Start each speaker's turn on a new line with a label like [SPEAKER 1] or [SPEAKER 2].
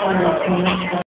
[SPEAKER 1] on your team.